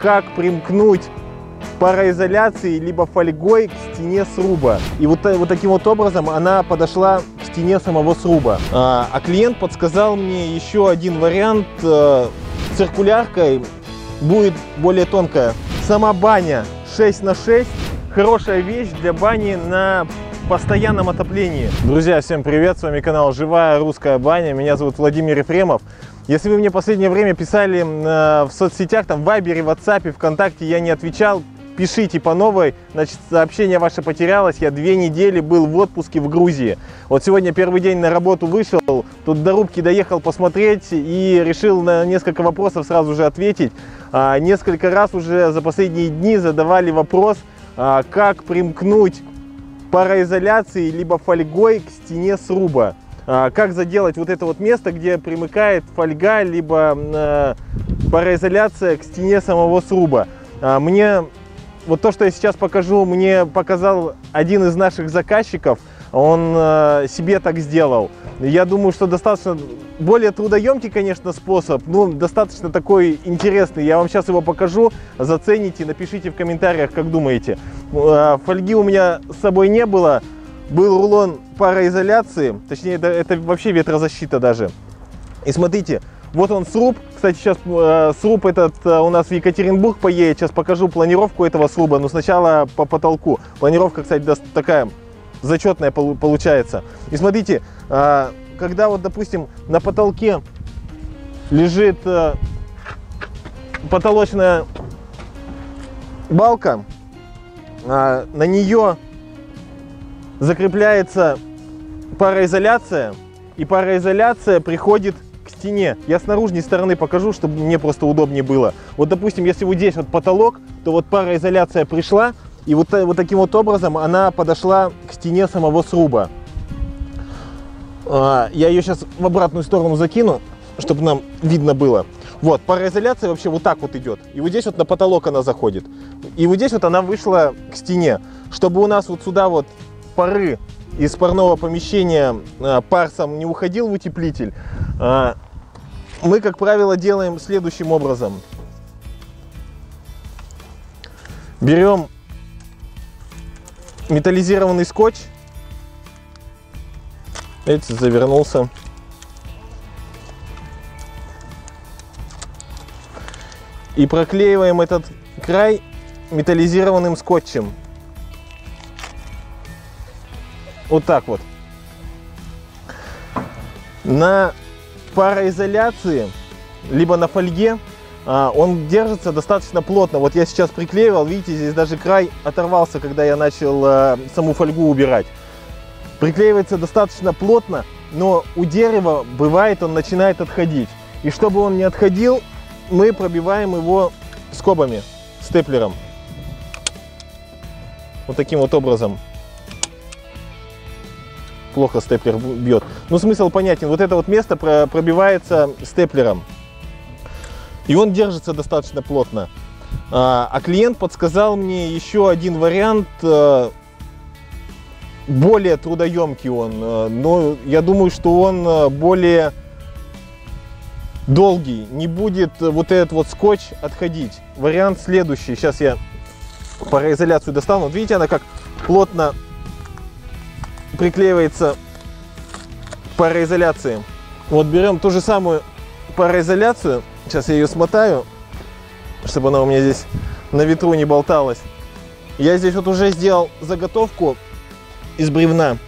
как примкнуть пароизоляцией либо фольгой к стене сруба. И вот, вот таким вот образом она подошла к стене самого сруба. А, а клиент подсказал мне еще один вариант. Э, циркуляркой будет более тонкая. Сама баня 6 на 6 хорошая вещь для бани на постоянном отоплении. Друзья, всем привет! С вами канал Живая Русская Баня. Меня зовут Владимир Ефремов. Если вы мне последнее время писали э, в соцсетях, там в Вайбере, Ватсапе, ВКонтакте, я не отвечал, пишите по новой. Значит, сообщение ваше потерялось. Я две недели был в отпуске в Грузии. Вот сегодня первый день на работу вышел, тут до рубки доехал посмотреть и решил на несколько вопросов сразу же ответить. А, несколько раз уже за последние дни задавали вопрос, а, как примкнуть пароизоляцией либо фольгой к стене сруба. А, как заделать вот это вот место, где примыкает фольга, либо э, пароизоляция к стене самого сруба. А, мне вот то, что я сейчас покажу, мне показал один из наших заказчиков. Он э, себе так сделал. Я думаю, что достаточно более трудоемкий, конечно, способ, но достаточно такой интересный. Я вам сейчас его покажу, зацените, напишите в комментариях, как думаете. Э, фольги у меня с собой не было, был рулон пароизоляции, точнее, это, вообще ветрозащита даже. И смотрите, вот он сруб. Кстати, сейчас э, сруб этот э, у нас в Екатеринбург поедет. Сейчас покажу планировку этого сруба. Но сначала по потолку. Планировка, кстати, такая зачетная получается. И смотрите, э, когда вот, допустим, на потолке лежит э, потолочная балка, э, на нее закрепляется пароизоляция, и пароизоляция приходит к стене. Я с наружной стороны покажу, чтобы мне просто удобнее было. Вот, допустим, если вот здесь вот потолок, то вот пароизоляция пришла, и вот, вот таким вот образом она подошла к стене самого сруба. А, я ее сейчас в обратную сторону закину, чтобы нам видно было. Вот, пароизоляция вообще вот так вот идет. И вот здесь вот на потолок она заходит. И вот здесь вот она вышла к стене. Чтобы у нас вот сюда вот пары из парного помещения а, пар сам не уходил в утеплитель, а, мы, как правило, делаем следующим образом. Берем металлизированный скотч. Видите, завернулся. И проклеиваем этот край металлизированным скотчем. Вот так вот. На пароизоляции, либо на фольге, а, он держится достаточно плотно. Вот я сейчас приклеивал, видите, здесь даже край оторвался, когда я начал а, саму фольгу убирать. Приклеивается достаточно плотно, но у дерева бывает он начинает отходить. И чтобы он не отходил, мы пробиваем его скобами, степлером. Вот таким вот образом плохо степлер бьет. Ну, смысл понятен. Вот это вот место пробивается степлером. И он держится достаточно плотно. А, а клиент подсказал мне еще один вариант. Э, более трудоемкий он. Э, но я думаю, что он э, более долгий. Не будет вот этот вот скотч отходить. Вариант следующий. Сейчас я пароизоляцию достану. Вот видите, она как плотно приклеивается пароизоляции. Вот берем ту же самую пароизоляцию. Сейчас я ее смотаю, чтобы она у меня здесь на ветру не болталась. Я здесь вот уже сделал заготовку из бревна.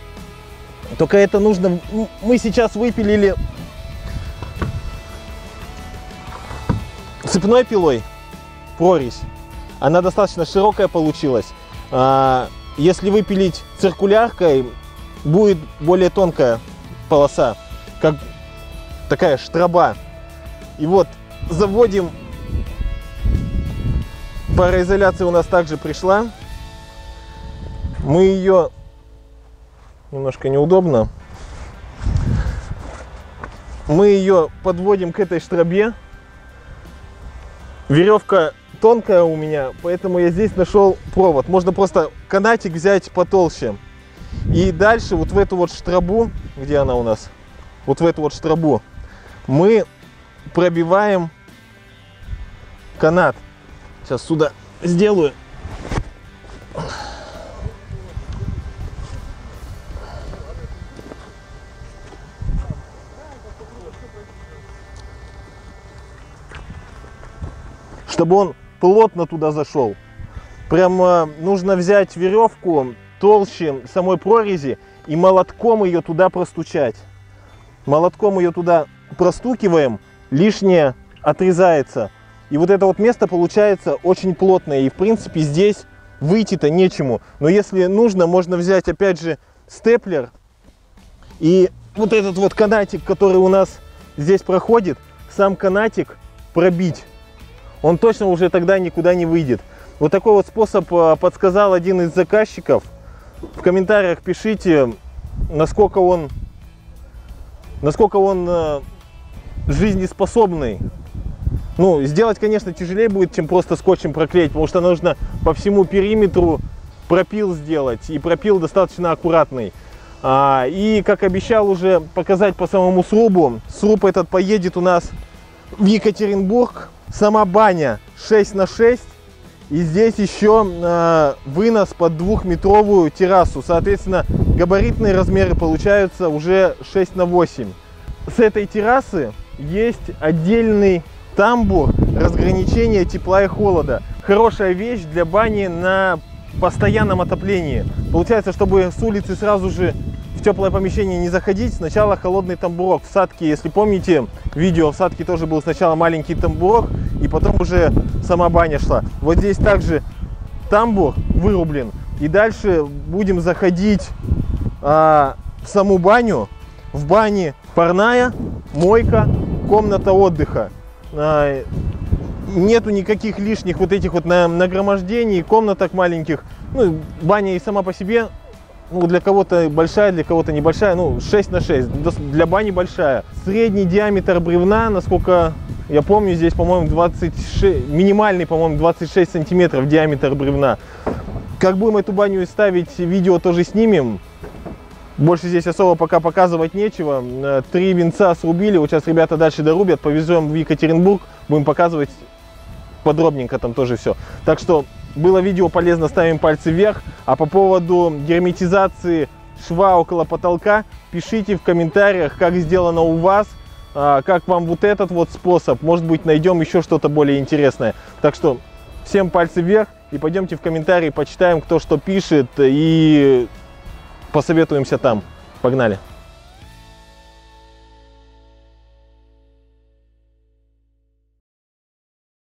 Только это нужно... Мы сейчас выпилили цепной пилой прорезь. Она достаточно широкая получилась. А, если выпилить циркуляркой, будет более тонкая полоса, как такая штраба. И вот заводим, пароизоляция у нас также пришла. Мы ее, немножко неудобно, мы ее подводим к этой штрабе. Веревка тонкая у меня, поэтому я здесь нашел провод. Можно просто канатик взять потолще. И дальше вот в эту вот штрабу, где она у нас, вот в эту вот штрабу, мы пробиваем канат. Сейчас сюда сделаю. Чтобы он плотно туда зашел. Прям нужно взять веревку толще самой прорези и молотком ее туда простучать. Молотком ее туда простукиваем, лишнее отрезается. И вот это вот место получается очень плотное. И в принципе здесь выйти-то нечему. Но если нужно, можно взять опять же степлер и вот этот вот канатик, который у нас здесь проходит, сам канатик пробить. Он точно уже тогда никуда не выйдет. Вот такой вот способ а, подсказал один из заказчиков. В комментариях пишите, насколько он, насколько он а, жизнеспособный. Ну, сделать, конечно, тяжелее будет, чем просто скотчем проклеить, потому что нужно по всему периметру пропил сделать. И пропил достаточно аккуратный. А, и, как обещал уже показать по самому срубу, сруб этот поедет у нас в Екатеринбург. Сама баня 6 на 6. И здесь еще э, вынос под двухметровую террасу. Соответственно, габаритные размеры получаются уже 6 на 8. С этой террасы есть отдельный тамбур разграничения тепла и холода. Хорошая вещь для бани на постоянном отоплении. Получается, чтобы с улицы сразу же в теплое помещение не заходить, сначала холодный тамбурок. В садке, если помните, видео в садке тоже был сначала маленький тамбурок, и потом уже сама баня шла. Вот здесь также тамбур вырублен. И дальше будем заходить а, в саму баню. В бане парная, мойка, комната отдыха. А, нету никаких лишних вот этих вот нагромождений, комнаток маленьких. Ну, баня и сама по себе, ну, для кого-то большая, для кого-то небольшая, ну, 6 на 6, для бани большая. Средний диаметр бревна, насколько я помню, здесь, по-моему, 26, минимальный, по-моему, 26 сантиметров диаметр бревна. Как будем эту баню ставить, видео тоже снимем. Больше здесь особо пока показывать нечего. Э, три венца срубили, вот сейчас ребята дальше дорубят, повезем в Екатеринбург, будем показывать подробненько там тоже все. Так что было видео полезно, ставим пальцы вверх. А по поводу герметизации шва около потолка, пишите в комментариях, как сделано у вас, а, как вам вот этот вот способ. Может быть, найдем еще что-то более интересное. Так что всем пальцы вверх и пойдемте в комментарии, почитаем, кто что пишет и посоветуемся там. Погнали!